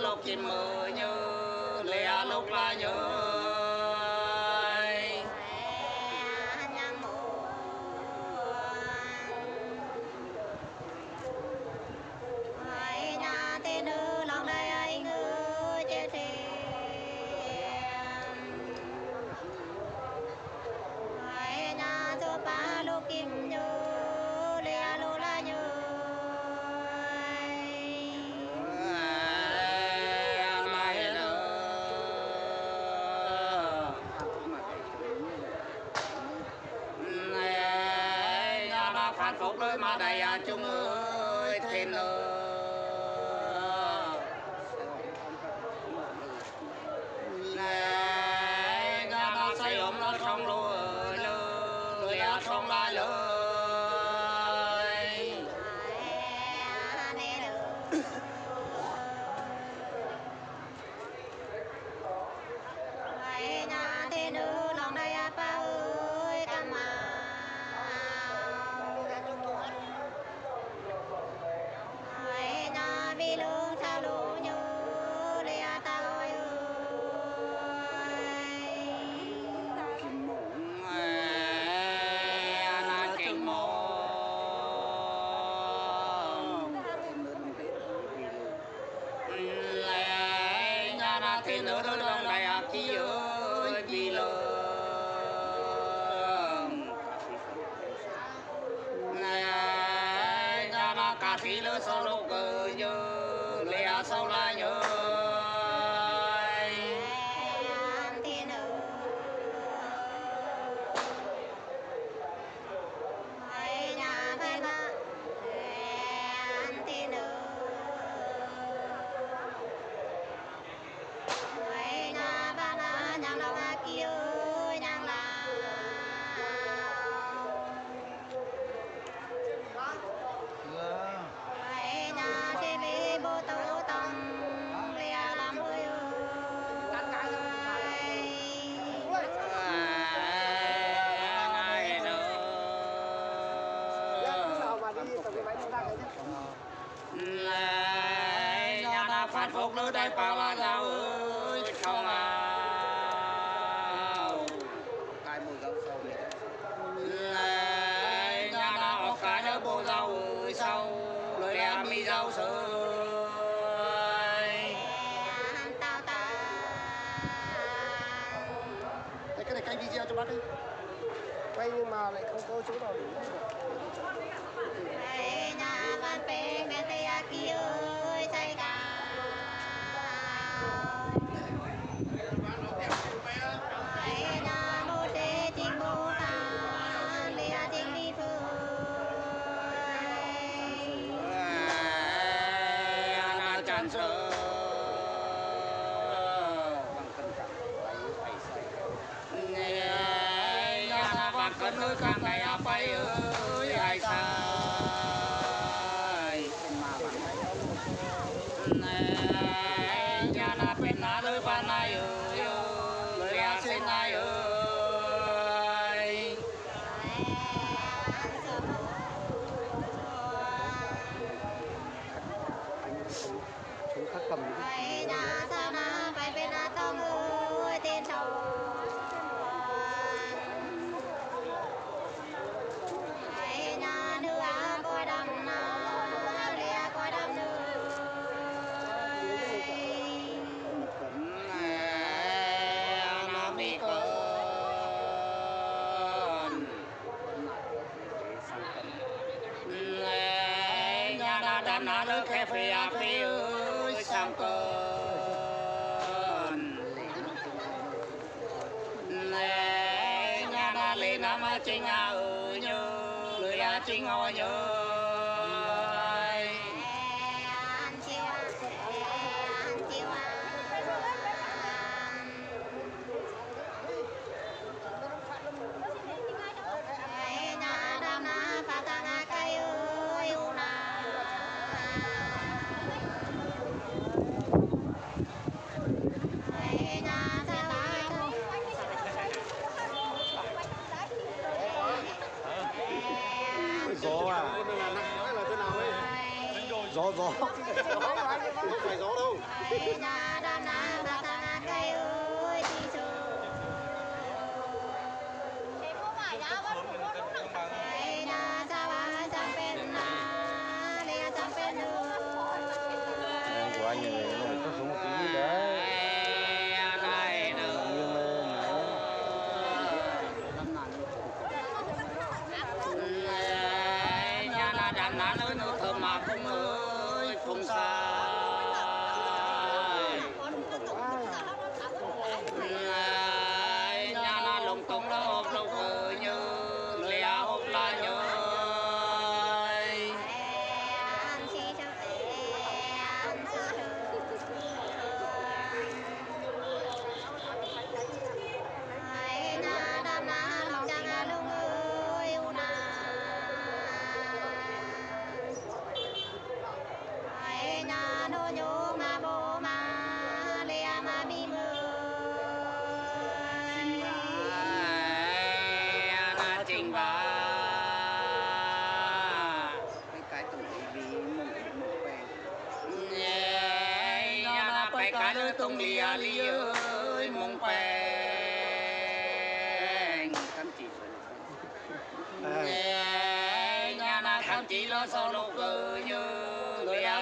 lúc trên mơ nhớ lẻ lúc là nhớ. filo solo ลยยานาพัดอกหรือได้ปาวาเราเออ An Sơ bằng cân cẳng bay bay say nghe nhà bằng cân núi càng ngày bay ơi 哪能开飞呀飞ก gió gió. Không phải gió đâu.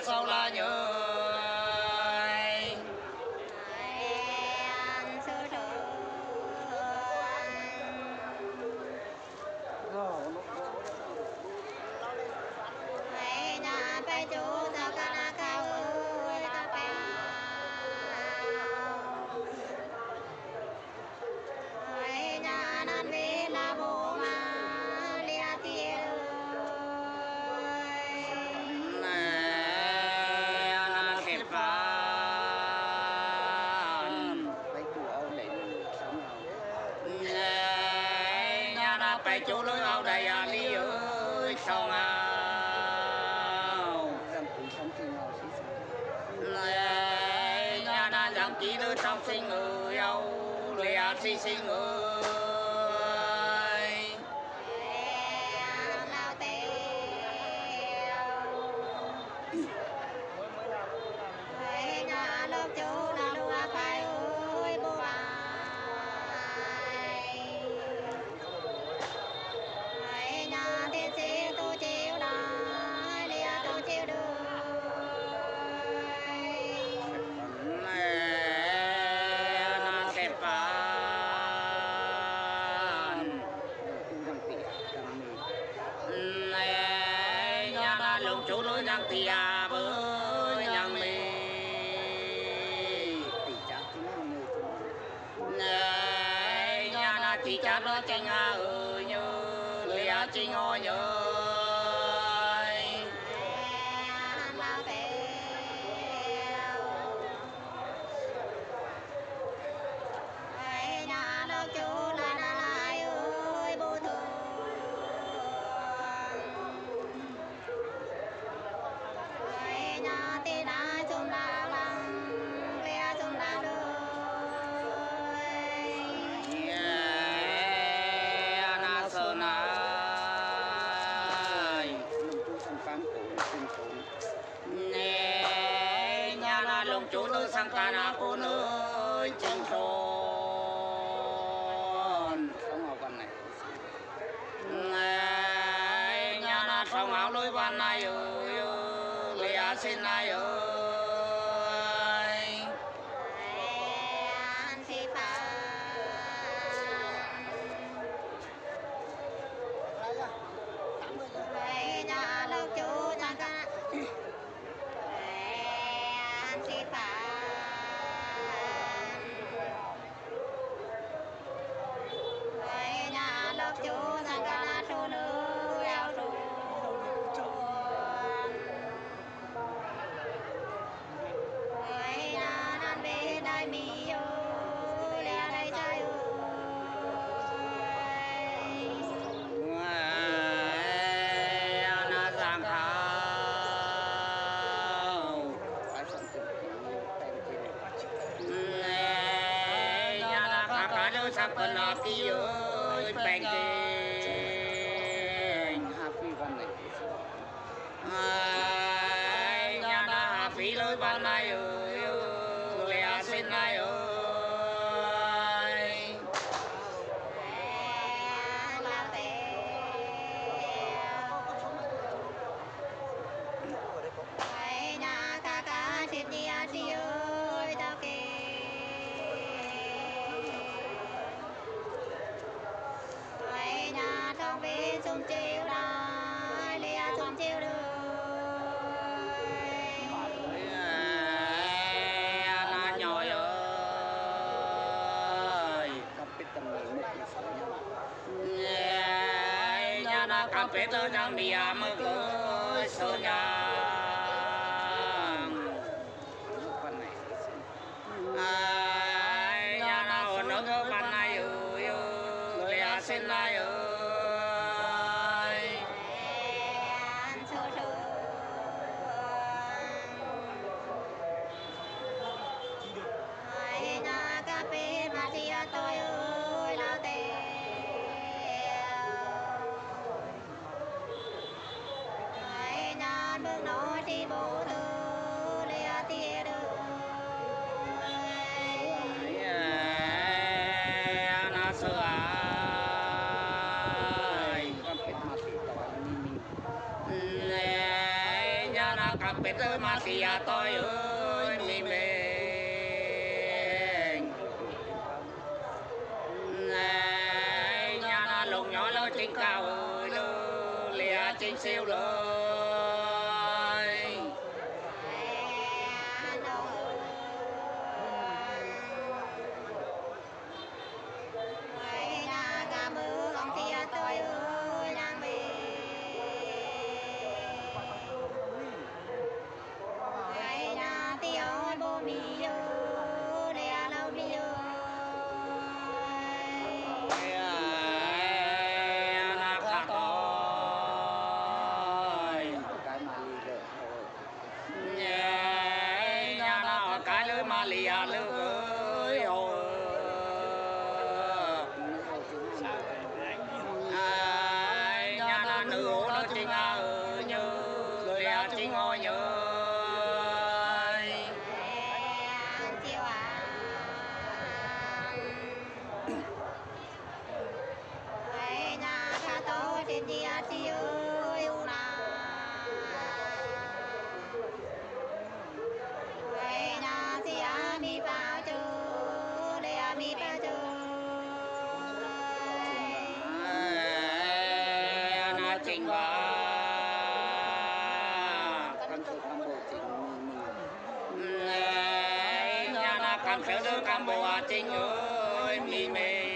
sau là nhớ 记得掌声我要五六七声 chỉ cha đỡ cha nhà ơi nhớ lìa chỉ ngồi nhớ. bao lối ban nay ơi ơi lối á xin nay ơi Napalakiyo'y pagkakas pe tơ nam bia mơ cơ sô nhà Peter Mafia Toyo. Uh. con khởi đưa cam bồ trình ơi mi mê.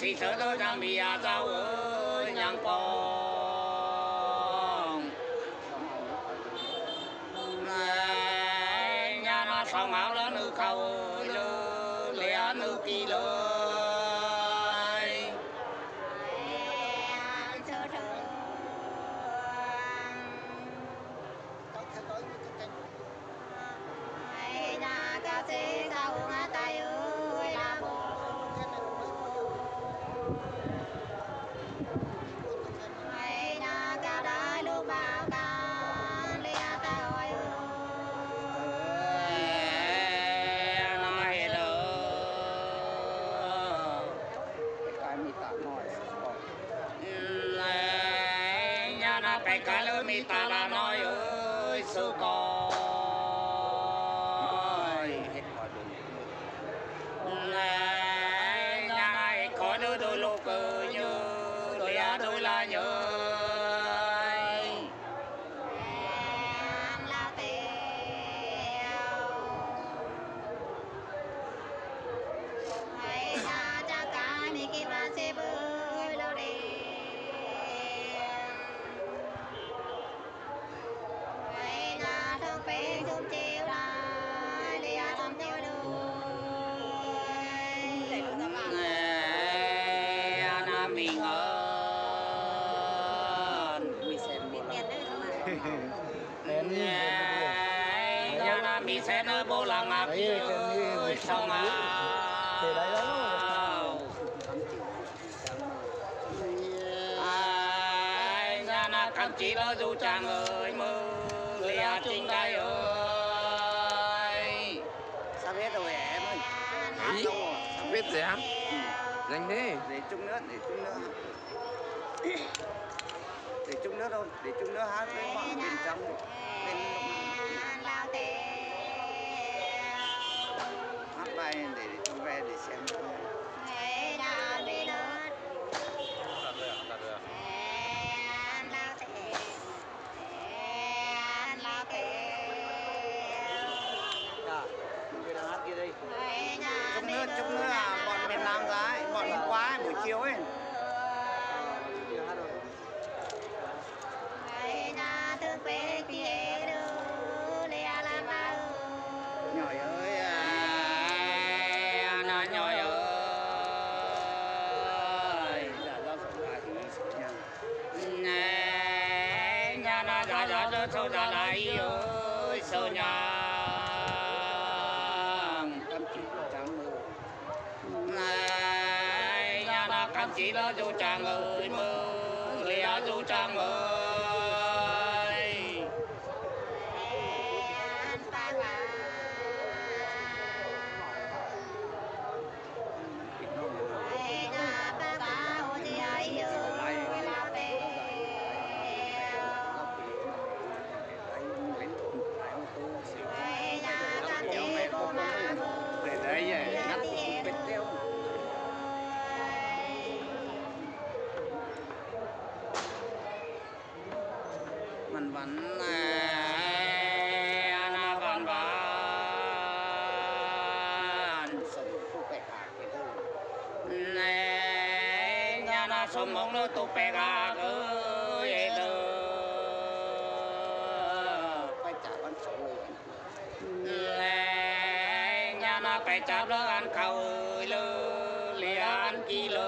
ที่เธอก็阳光 ไปกาลมีตาลาน้อยเอ้ยสุก่อ mình ơn mi xem một lần Em đi, em nhà nam mình sẽ nơi bố à em đi, ơi em sông à. Để đấy đó. ai nhà na cam chỉ lo du chàng ơi mơ lìa chung đây ơi. Sắp hết rồi em ơi? Đâu rồi biết gì nhanh đi. Để chung nữa để chung nữa. Để chung nữa đâu để chung nữa hát với mọi bên trong. Bên hát bài để, để chung về để xem. nữa. Cho cho dạ lại ơi sâu nhà cam chỉ trắng mơ này nhà na cam chỉ lo du chàng ơi sông mong nó tụ bè gà ơi từ phải trả con số người nè nhà na phải chắp lỡ ăn khâu ơi lơ. Lìa ăn chi lời hẹn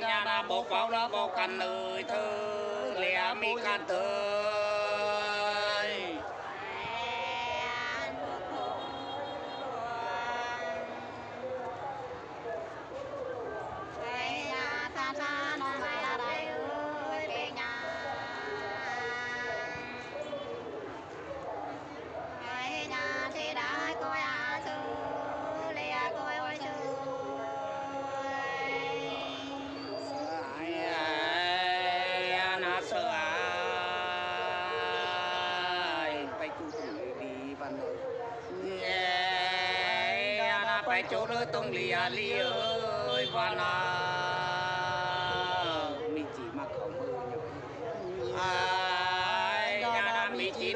nhà na bộ pháo đó bộ căn ơi thư lìa mi căn tới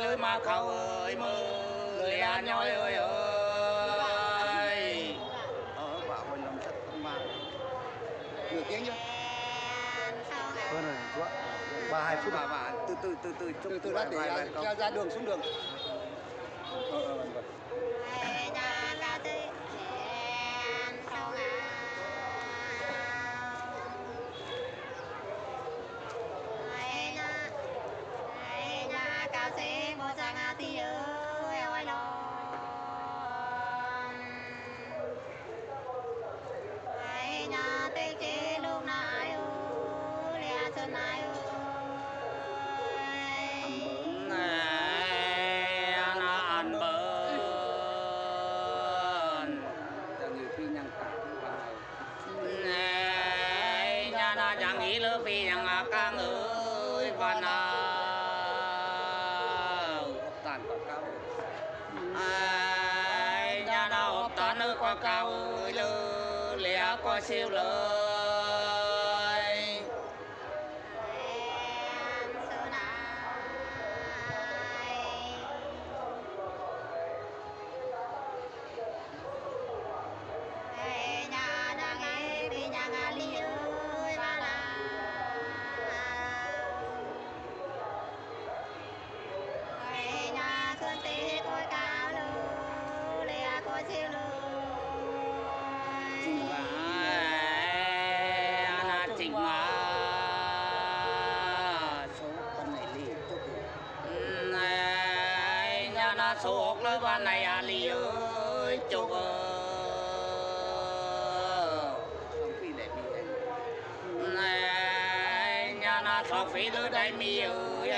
đôi mà khâu ơi mơ lìa nhoi ơi ơi. Ở bảo hồi lòng thật không mà nửa tiếng chưa? Hơn rồi, chú ạ. Ba hai phút. Bà bà từ từ từ từ từ từ đã để ra, ra, ra đường xuống đường. Ờ, ờ, 为人啊。số ốc lối ba này à lì ơi chục không phi để mi này nhà na sọc phi lối đại mi ơi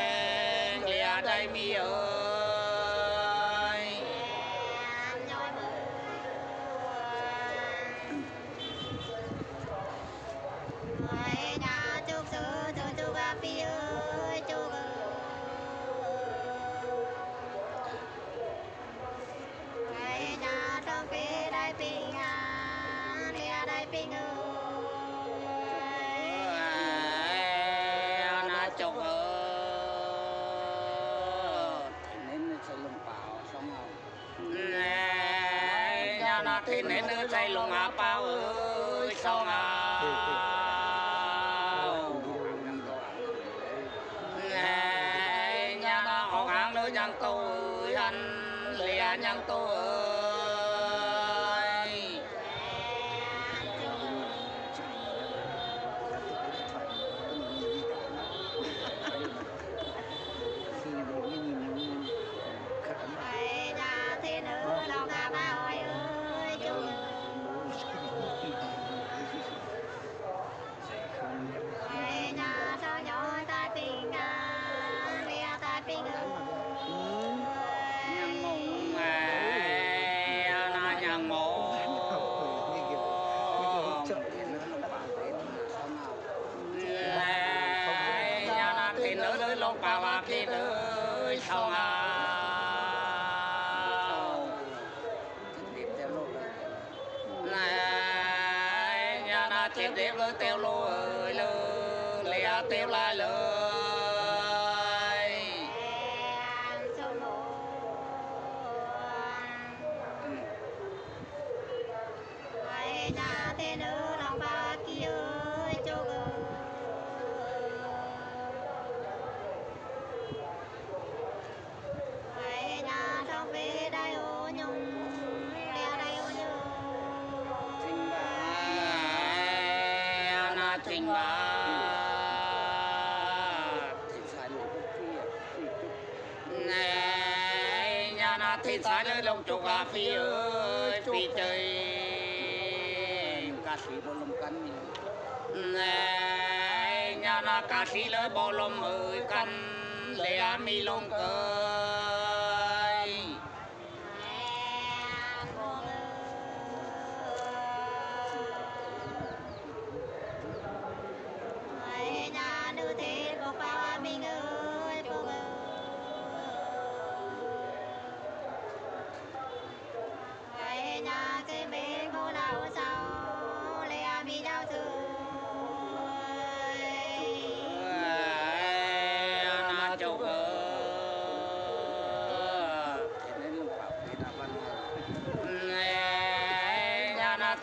lìa đại mi ơi chồng ơi nên xây lùng bảo xong không nhà nó thì nên xây lùng à bao ơi xong à I love Pibble. sinh ba. Này nhà na thiên sai lên lòng chục à phi ơi phi chơi cà sĩ bồ lòng cắn này nhà na cà sĩ lỡ bồ lòng ơi cắn lệ mi lông cơ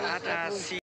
ada si